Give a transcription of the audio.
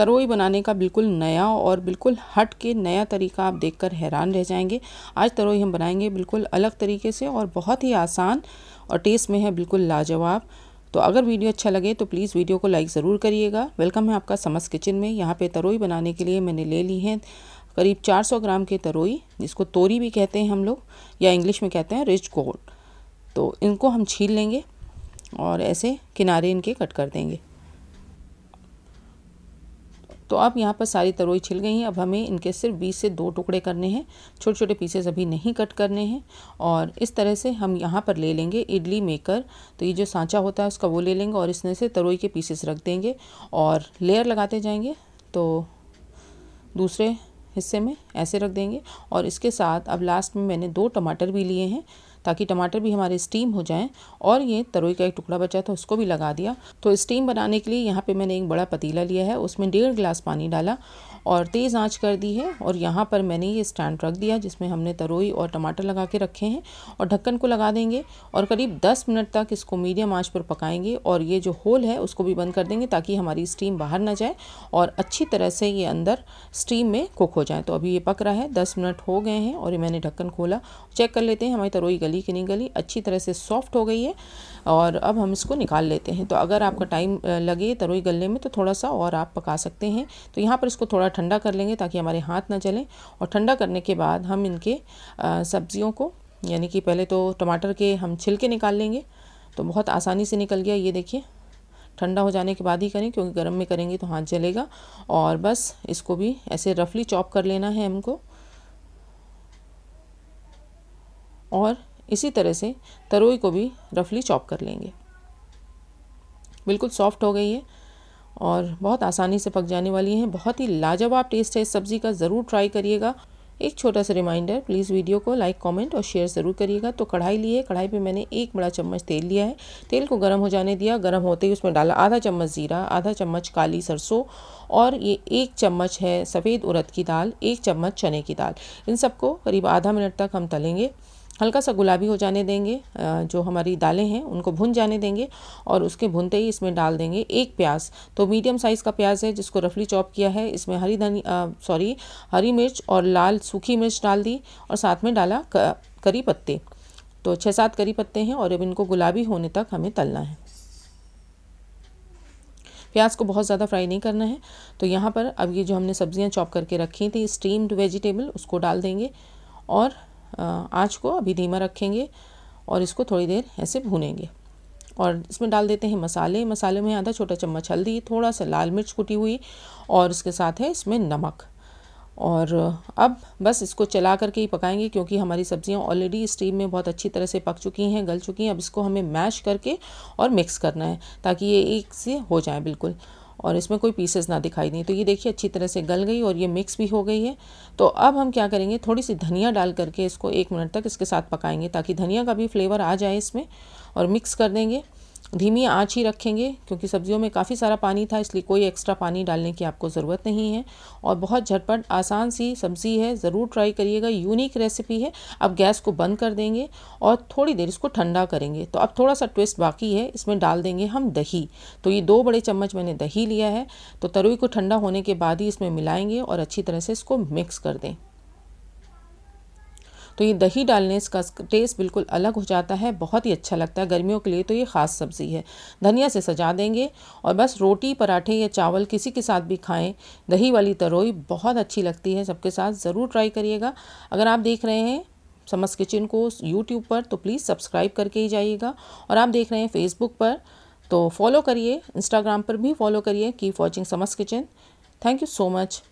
तरोई बनाने का बिल्कुल नया और बिल्कुल हट के नया तरीका आप देखकर हैरान रह जाएँगे। आज तरोई हम बनाएँगे बिल्कुल अलग तरीके से और बहुत ही आसान और टेस्ट में है बिल्कुल लाजवाब। तो अगर वीडियो अच्छा लगे तो प्लीज़ वीडियो को लाइक ज़रूर करिएगा। वेलकम है आपका समस किचन में। यहाँ पे तरोई बनाने के लिए मैंने ले ली है करीब 400 ग्राम के तरोई, जिसको तोरी भी कहते हैं हम लोग, या इंग्लिश में कहते हैं रिच गोल्ड तो इनको हम छील लेंगे और ऐसे किनारे इनके कट कर देंगे। तो अब यहाँ पर सारी तरोई छिल गई हैं। अब हमें इनके सिर्फ़ बीस से दो टुकड़े करने हैं। छोटे छोटे पीसेस अभी नहीं कट करने हैं और इस तरह से हम यहाँ पर ले लेंगे इडली मेकर तो ये जो सांचा होता है उसका वो ले लेंगे और इसमें से तरोई के पीसेस रख देंगे और लेयर लगाते जाएँगे। तो दूसरे हिस्से में ऐसे रख देंगे और इसके साथ अब लास्ट में मैंने दो टमाटर भी लिए हैं। ताकि टमाटर भी हमारे स्टीम हो जाएँ और ये तरोई का एक टुकड़ा बचा था, उसको भी लगा दिया। तो स्टीम बनाने के लिए यहाँ पे मैंने एक बड़ा पतीला लिया है, उसमें डेढ़ गिलास पानी डाला और तेज़ आँच कर दी है और यहाँ पर मैंने ये स्टैंड रख दिया जिसमें हमने तरोई और टमाटर लगा के रखे हैं और ढक्कन को लगा देंगे और करीब 10 मिनट तक इसको मीडियम आँच पर पकाएँगे और ये जो होल है उसको भी बंद कर देंगे ताकि हमारी स्टीम बाहर ना जाए और अच्छी तरह से ये अंदर स्टीम में कुक हो जाए। तो अभी ये पक रहा है, दस मिनट हो गए हैं और ये मैंने ढक्कन खोला। चेक कर लेते हैं, हमारी तरोई कि नहीं गली, अच्छी तरह से सॉफ्ट हो गई है और अब हम इसको निकाल लेते हैं। तो अगर आपका टाइम लगे तरोई गलने में तो थोड़ा सा और आप पका सकते हैं। तो यहाँ पर इसको थोड़ा ठंडा कर लेंगे ताकि हमारे हाथ ना जलें और ठंडा करने के बाद हम इनके सब्जियों को, यानी कि पहले तो टमाटर के हम छिलके निकाल लेंगे। तो बहुत आसानी से निकल गया ये देखिए। ठंडा हो जाने के बाद ही करें, क्योंकि गर्म में करेंगे तो हाथ जलेगा। और बस इसको भी ऐसे रफली चॉप कर लेना है हमको। और इसी तरह से तरोई को भी रफली चॉप कर लेंगे। बिल्कुल सॉफ्ट हो गई है और बहुत आसानी से पक जाने वाली हैं। बहुत ही लाजवाब टेस्ट है इस सब्ज़ी का, ज़रूर ट्राई करिएगा। एक छोटा सा रिमाइंडर, प्लीज़ वीडियो को लाइक, कमेंट और शेयर ज़रूर करिएगा। तो कढ़ाई लिए कढ़ाई पे मैंने एक बड़ा चम्मच तेल लिया है। तेल को गर्म हो जाने दिया। गर्म होते ही उसमें डाला आधा चम्मच ज़ीरा, आधा चम्मच काली सरसों और ये एक चम्मच है सफ़ेद उड़द की दाल, एक चम्मच चने की दाल। इन सबको करीब आधा मिनट तक हम तलेंगे। हल्का सा गुलाबी हो जाने देंगे जो हमारी दालें हैं, उनको भुन जाने देंगे और उसके भुनते ही इसमें डाल देंगे एक प्याज। तो मीडियम साइज़ का प्याज है जिसको रफली चॉप किया है। इसमें हरी धनी सॉरी, हरी मिर्च और लाल सूखी मिर्च डाल दी और साथ में डाला करी पत्ते। तो छः सात करी पत्ते हैं और अब इनको गुलाबी होने तक हमें तलना है। प्याज को बहुत ज़्यादा फ्राई नहीं करना है। तो यहाँ पर अब ये जो हमने सब्ज़ियाँ चॉप करके रखी थी, स्टीम्ड वेजिटेबल, उसको डाल देंगे और आँच को अभी धीमा रखेंगे और इसको थोड़ी देर ऐसे भूनेंगे। और इसमें डाल देते हैं मसाले। मसाले में आधा छोटा चम्मच हल्दी, थोड़ा सा लाल मिर्च कुटी हुई और इसके साथ है इसमें नमक। और अब बस इसको चला करके ही पकाएँगे क्योंकि हमारी सब्ज़ियाँ ऑलरेडी स्टीम में बहुत अच्छी तरह से पक चुकी हैं, गल चुकी हैं। अब इसको हमें मैश करके और मिक्स करना है ताकि ये एक से हो जाए बिल्कुल। और इसमें कोई पीसेस ना दिखाई दें। तो ये देखिए अच्छी तरह से गल गई और ये मिक्स भी हो गई है। तो अब हम क्या करेंगे थोड़ी सी धनिया डाल करके इसको एक मिनट तक इसके साथ पकाएँगे ताकि धनिया का भी फ्लेवर आ जाए इसमें और मिक्स कर देंगे। धीमी आँच ही रखेंगे, क्योंकि सब्जियों में काफ़ी सारा पानी था, इसलिए कोई एक्स्ट्रा पानी डालने की आपको ज़रूरत नहीं है। और बहुत झटपट, आसान सी सब्ज़ी है, ज़रूर ट्राई करिएगा यूनिक रेसिपी है। अब गैस को बंद कर देंगे और थोड़ी देर इसको ठंडा करेंगे। तो अब थोड़ा सा ट्विस्ट बाकी है, इसमें डाल देंगे हम दही। तो ये दो बड़े चम्मच मैंने दही लिया है। तो तरुई को ठंडा होने के बाद ही इसमें मिलाएँगे और अच्छी तरह से इसको मिक्स कर दें। तो ये दही डालने इसका टेस्ट बिल्कुल अलग हो जाता है, बहुत ही अच्छा लगता है। गर्मियों के लिए तो ये ख़ास सब्ज़ी है। धनिया से सजा देंगे और बस रोटी, पराठे या चावल किसी के साथ भी खाएँ। दही वाली तरोई बहुत अच्छी लगती है, सबके साथ ज़रूर ट्राई करिएगा। अगर आप देख रहे हैं समस किचन को यूट्यूब पर तो प्लीज़ सब्सक्राइब करके ही जाइएगा। और आप देख रहे हैं फेसबुक पर तो फॉलो करिए। इंस्टाग्राम पर भी फॉलो करिए। Keep watching समस kitchen. Thank you so much